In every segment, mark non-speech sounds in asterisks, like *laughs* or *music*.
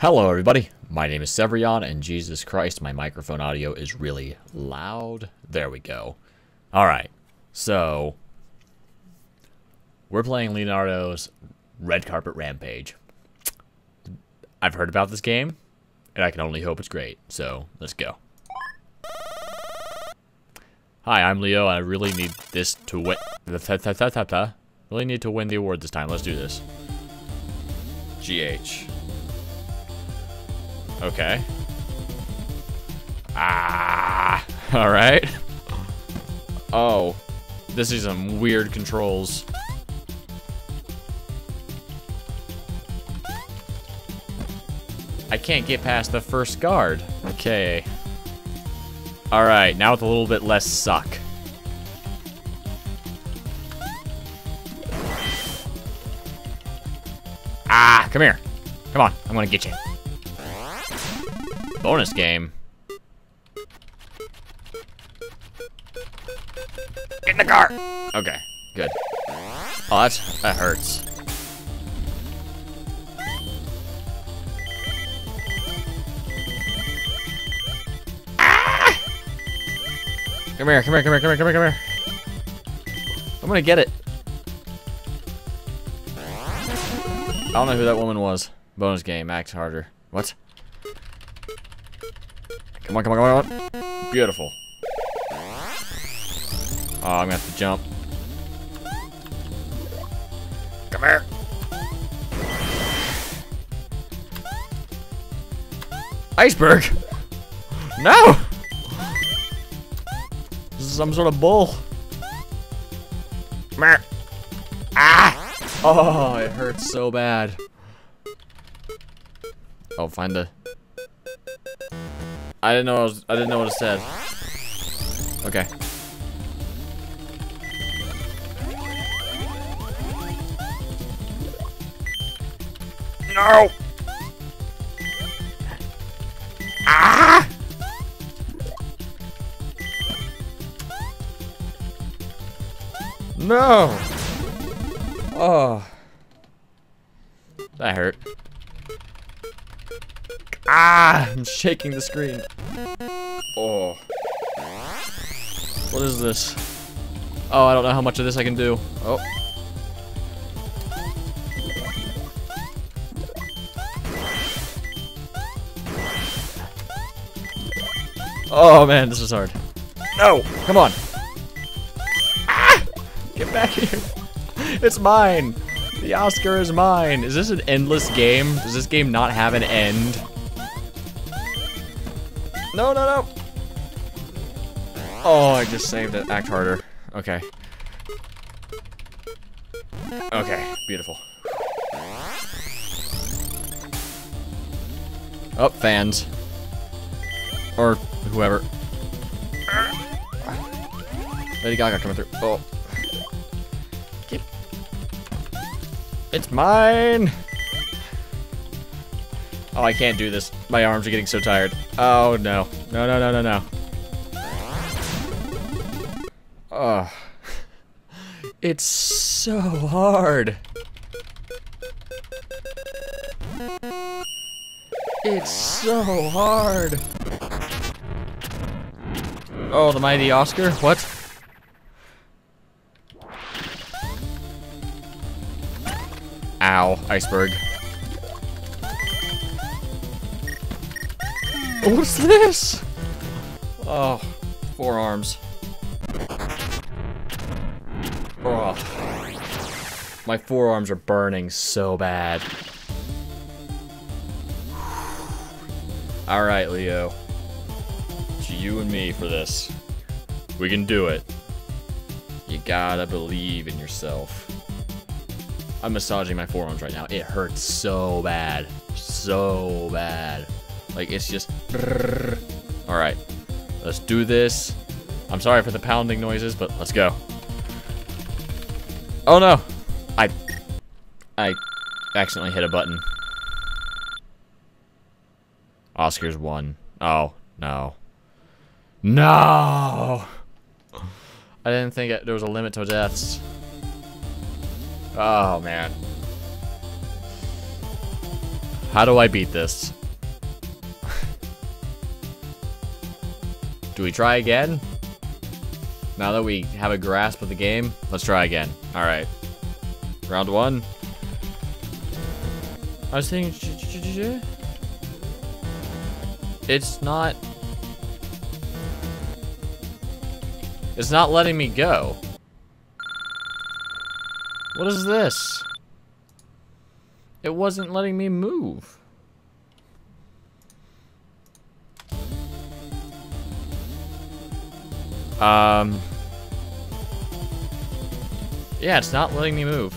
Hello, everybody. My name is Sevreon, and Jesus Christ, my microphone audio is really loud. There we go. All right, so we're playing Leonardo's Red Carpet Rampage. I've heard about this game, and I can only hope it's great. So let's go. Hi, I'm Leo, I really need this to win. Really need to win the award this time. Let's do this. GH. Okay. Ah. *laughs* All right. Oh. This is some weird controls. I can't get past the first guard. Okay. Alright, now with a little bit less suck. Ah, come here. Come on, I'm gonna get you. Bonus game. Get in the car! Okay, good. Oh, that's, that hurts. Ah! Come here, come here, come here, come here, come here, come here. I'm gonna get it. I don't know who that woman was. Bonus game, max harder. What? Come on, come on, come on. Beautiful. Oh, I'm gonna have to jump. Come here. Iceberg! No! This is some sort of bull. Come here. Ah! Oh, it hurts so bad. Oh, find the I didn't know I was I didn't know what it said. Okay. No. Ah! No. Oh. That hurt. Ah! I'm shaking the screen. Oh. What is this? Oh, I don't know how much of this I can do. Oh. Oh man, this is hard. No! Come on! Ah! Get back here! *laughs* It's mine! The Oscar is mine! Is this an endless game? Does this game not have an end? No, no, no! Oh, I just saved it. Act harder. Okay. Okay, beautiful. Up, oh, fans. Or whoever. Lady Gaga coming through. Oh. It's mine! Oh, I can't do this. My arms are getting so tired. Oh, no. No, no, no, no, no. Oh. *laughs* It's so hard. It's so hard. Oh, the mighty Oscar? What? Ow, iceberg. What's this? Oh, forearms. Oh. My forearms are burning so bad. Alright, Leo. It's you and me for this. We can do it. You gotta believe in yourself. I'm massaging my forearms right now. It hurts so bad. So bad. Like, it's just... Alright. Let's do this. I'm sorry for the pounding noises, but let's go. Oh no! I... I accidentally hit a button. Oscar's won. Oh, no. No! I didn't think it, there was a limit to deaths. Oh, man. How do I beat this? Do we try again? Now that we have a grasp of the game, let's try again. Alright. Round one. I was thinking... It's not... It's not letting me go. What is this? It wasn't letting me move. Um... Yeah, it's not letting me move.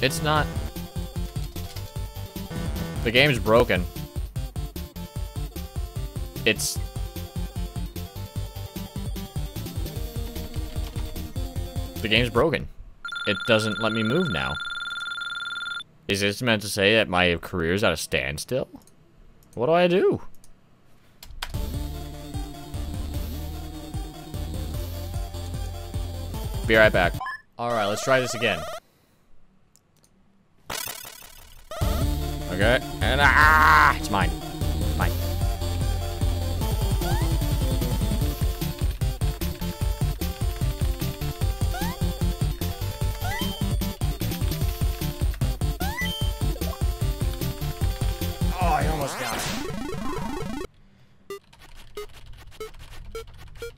It's not... The game's broken. It's... The game's broken. It doesn't let me move now. Is this meant to say that my career's at a standstill? What do I do? Be right back. Alright, let's try this again. Okay, and ah! It's mine. Mine.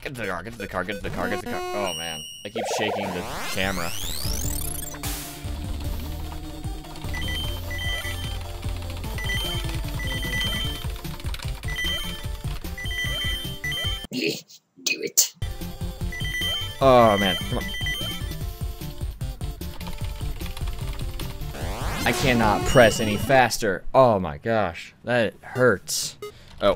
Get to the car, get to the car, get to the car, get to the car. Oh man, I keep shaking the camera. Yeah, *laughs* do it. Oh man, come on. I cannot press any faster. Oh my gosh, that hurts. Oh.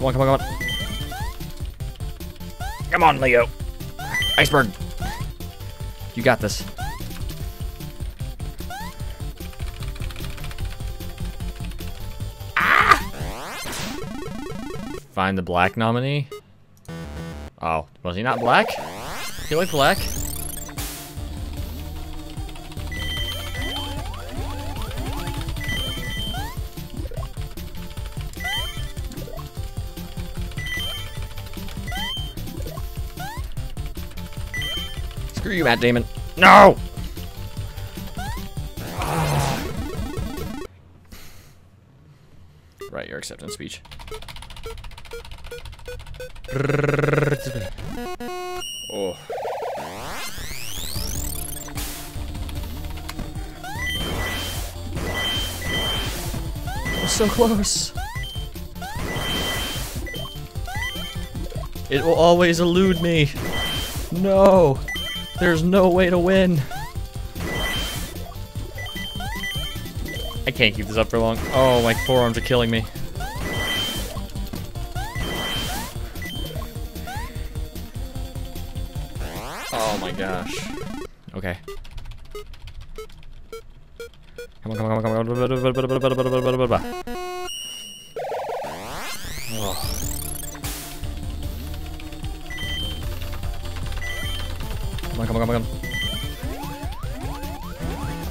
Come on, come on, come on. Come on, Leo. Iceberg. You got this. Ah! Find the black nominee. Oh, was he not black? He looked black. Screw you, Matt Damon. No! Right, your acceptance speech. Oh. So close. It will always elude me. No. There's no way to win. I can't keep this up for long. Oh, my forearms are killing me. Oh my gosh. Okay. Come on, come on, come on, come on. Oh.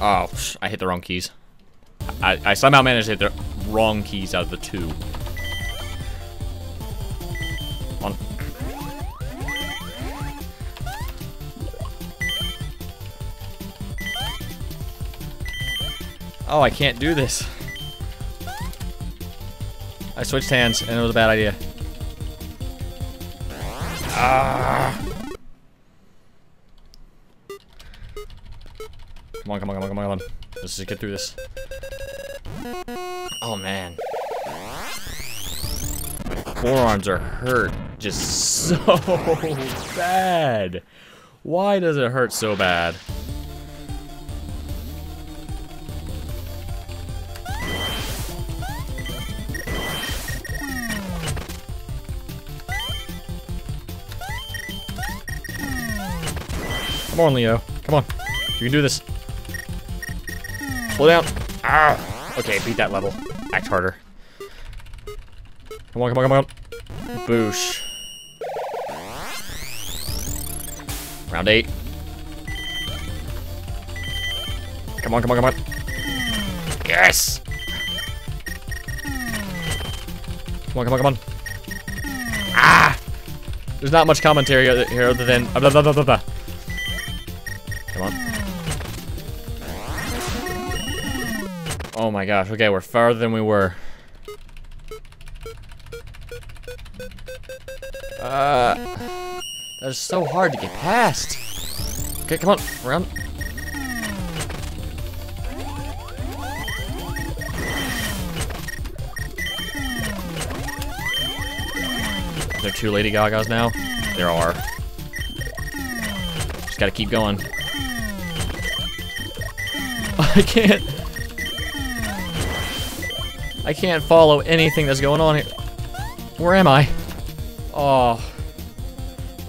Oh, I hit the wrong keys. I, I somehow managed to hit the wrong keys out of the two. On. Oh, I can't do this. I switched hands, and it was a bad idea. Ah! Come on, come on, come on, come on. Let's just get through this. Oh, man. Forearms are hurt just *laughs* so bad. Why does it hurt so bad? Come on, Leo. Come on. You can do this. Slow down. Ah. Okay, beat that level. Act harder. Come on, come on, come on. Boosh. Round eight. Come on, come on, come on. Yes! Come on, come on, come on. Ah! There's not much commentary here other than blah, blah, blah, blah, blah. Oh my gosh, okay, we're farther than we were. Uh, that is so hard to get past. Okay, come on, round. Are there two Lady Gagas now? There are. Just gotta keep going. *laughs* I can't. I can't follow anything that's going on here. Where am I? Oh.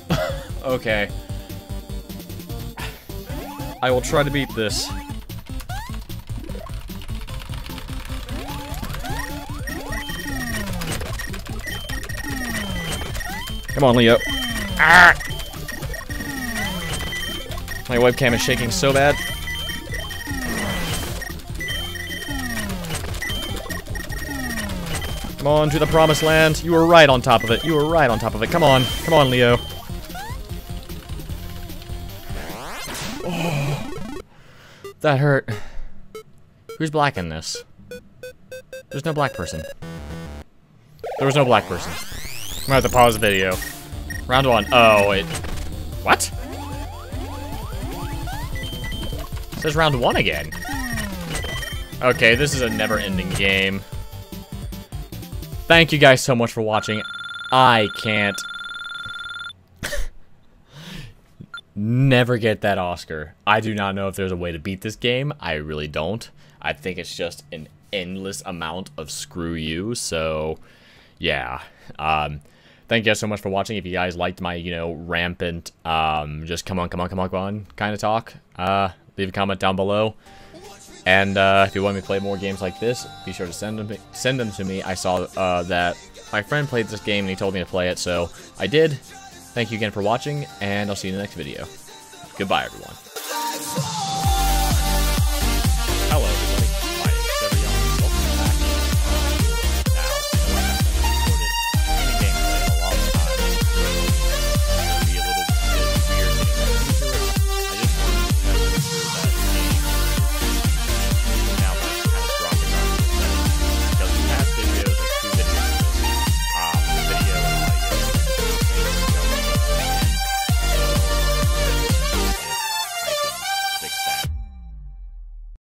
*laughs* okay. I will try to beat this. Come on, Leo. Ah! My webcam is shaking so bad. Come on to the promised land. You were right on top of it. You were right on top of it. Come on. Come on, Leo. Oh, that hurt. Who's black in this? There's no black person. There was no black person. I'm gonna have to pause the video. Round one. Oh, wait. What? It says round one again. Okay, this is a never-ending game. Thank you guys so much for watching. I can't never get that Oscar. I do not know if there's a way to beat this game. I really don't. I think it's just an endless amount of screw you. So, yeah. Um, thank you guys so much for watching. If you guys liked my, you know, rampant, um, just come on, come on, come on, come on kind of talk, uh, leave a comment down below. And uh, if you want me to play more games like this, be sure to send them send them to me. I saw uh, that my friend played this game and he told me to play it, so I did. Thank you again for watching, and I'll see you in the next video. Goodbye, everyone.